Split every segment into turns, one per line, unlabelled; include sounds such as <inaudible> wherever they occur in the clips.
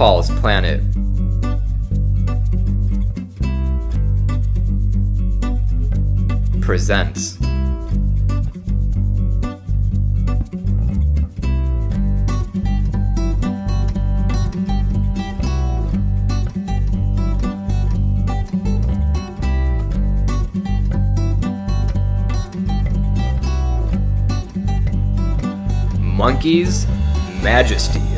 Paul's Planet. Presents. Monkey's Majesty.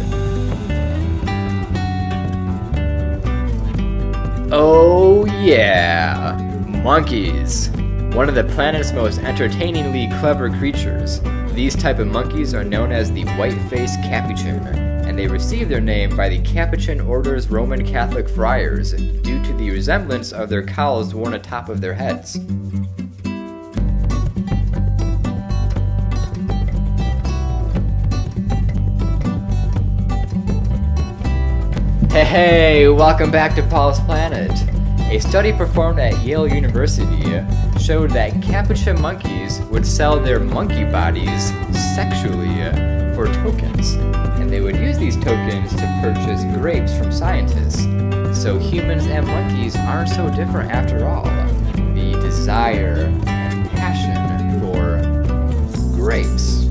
Oh yeah, monkeys. One of the planet's most entertainingly clever creatures. These type of monkeys are known as the white-faced capuchin, and they receive their name by the Capuchin Order's Roman Catholic friars due to the resemblance of their cowls worn atop of their heads. Hey, welcome back to Paul's Planet. A study performed at Yale University showed that capuchin monkeys would sell their monkey bodies sexually for tokens, and they would use these tokens to purchase grapes from scientists. So humans and monkeys aren't so different after all. The desire and passion for grapes.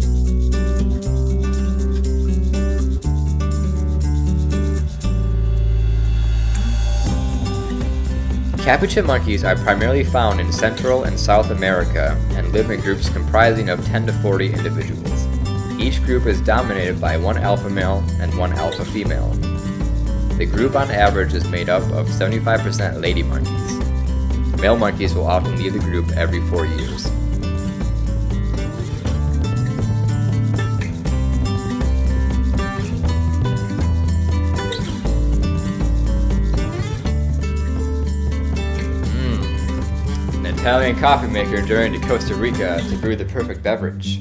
Capuchin monkeys are primarily found in Central and South America and live in groups comprising of 10 to 40 individuals. Each group is dominated by one alpha male and one alpha female. The group on average is made up of 75% lady monkeys. Male monkeys will often leave the group every four years. Italian coffee maker journeyed to Costa Rica to brew the perfect beverage.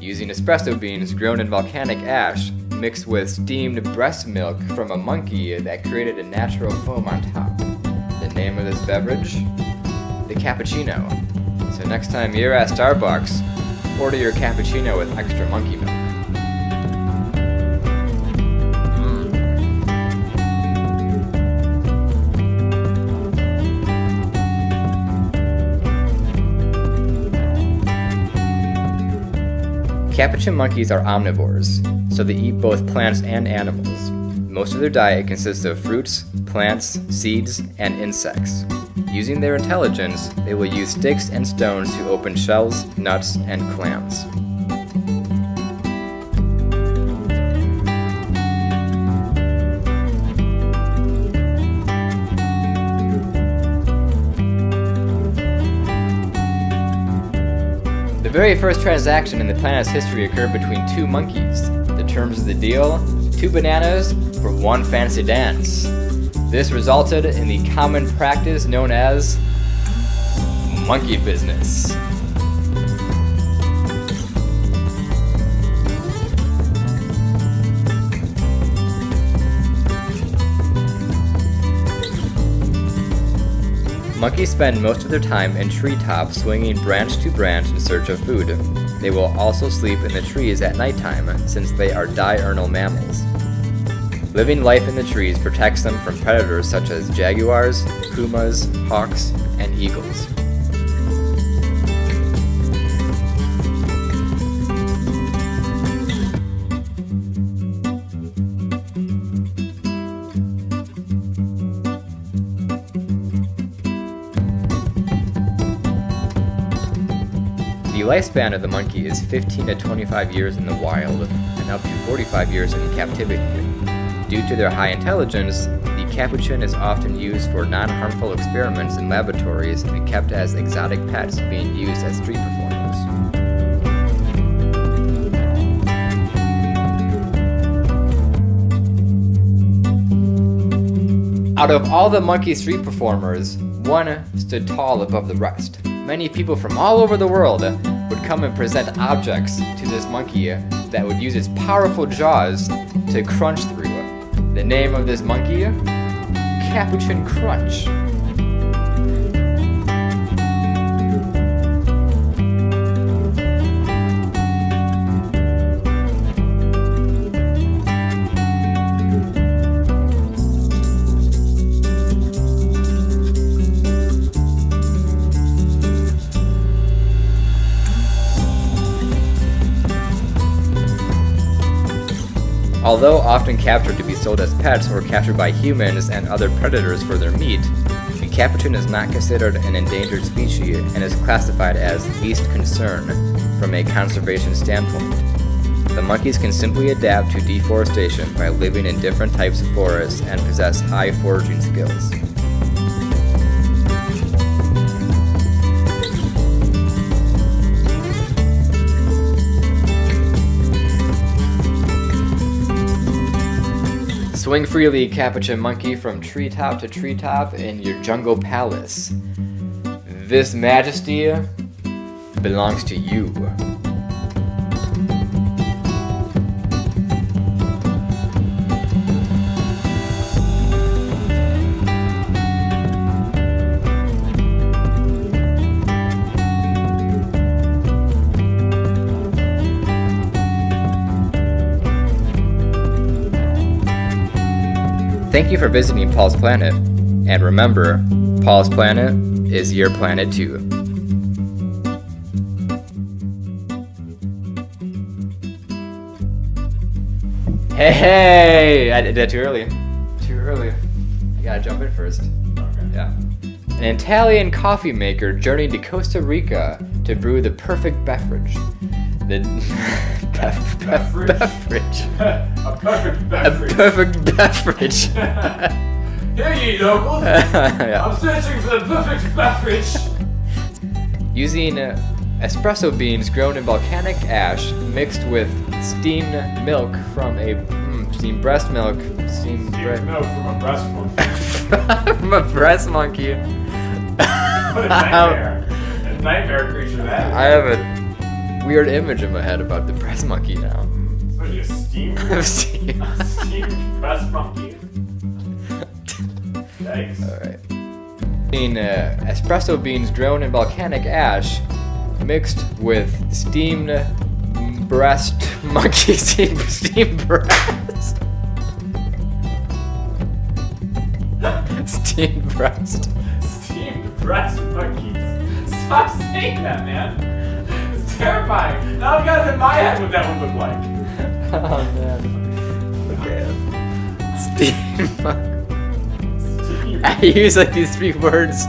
Using espresso beans grown in volcanic ash, mixed with steamed breast milk from a monkey that created a natural foam on top. The name of this beverage? The cappuccino. So next time you're at Starbucks, order your cappuccino with extra monkey milk. Capuchin monkeys are omnivores, so they eat both plants and animals. Most of their diet consists of fruits, plants, seeds, and insects. Using their intelligence, they will use sticks and stones to open shells, nuts, and clams. Very first transaction in the planet's history occurred between two monkeys. The terms of the deal two bananas for one fancy dance. This resulted in the common practice known as monkey business. Monkeys spend most of their time in treetops swinging branch to branch in search of food. They will also sleep in the trees at nighttime since they are diurnal mammals. Living life in the trees protects them from predators such as jaguars, pumas, hawks, and eagles. Lifespan of the monkey is 15 to 25 years in the wild and up to 45 years in captivity. Due to their high intelligence, the capuchin is often used for non-harmful experiments in laboratories and kept as exotic pets being used as street performers. Out of all the monkey street performers, one stood tall above the rest. Many people from all over the world would come and present objects to this monkey that would use its powerful jaws to crunch through. The name of this monkey? Capuchin Crunch. Although often captured to be sold as pets or captured by humans and other predators for their meat, the capuchin is not considered an endangered species and is classified as least concern from a conservation standpoint. The monkeys can simply adapt to deforestation by living in different types of forests and possess high foraging skills. Swing freely, capuchin monkey, from treetop to treetop in your jungle palace. This majesty belongs to you. Thank you for visiting Paul's Planet. And remember, Paul's Planet is your planet too. Hey, hey! I did that too early. Too early. I gotta jump in first.
Okay.
Yeah. An Italian coffee maker journeyed to Costa Rica to brew the perfect beverage. The <laughs> bef- bef-
Beverage?
beverage. <laughs>
a perfect
A
beverage.
perfect beverage. <laughs>
Here ye locals!
Yeah.
I'm searching for the perfect beverage!
Using uh, espresso beans grown in volcanic ash mixed with steamed milk from a mm, steamed breast milk, steamed
Steamed
breast
milk from a breast monkey.
from a breast monkey.
What a nightmare. a nightmare creature that is.
I have a weird image in my head about the press monkey now.
Especially a steamed,
Steamed. <laughs>
a steamed breast monkey. <laughs> Thanks.
Alright. In uh, espresso beans grown in volcanic ash mixed with steamed breast <laughs> monkey steamed, steamed breast. steamed breast.
Steamed breast monkeys. Stop saying that, man. It's terrifying. Now I've got it in my head what that would look like.
Oh man. Okay. Steamed <laughs>
Steamed.
I use like these three words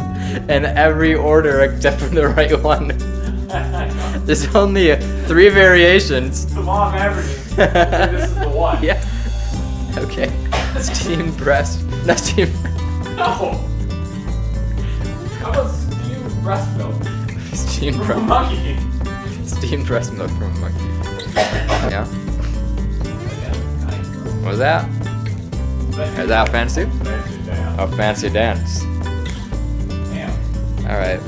in every order except for the right one. <laughs> There's only uh, three variations.
the law of averages. <laughs> this is the one.
Yeah. Okay. Steam breast. Not steam.
No. How about steam breast milk
Steamed
from a
breast.
monkey?
Steamed breast milk from a monkey. Yeah. What was that? Is that fancy?
Fancy.
A fancy dance.
Damn.
All right.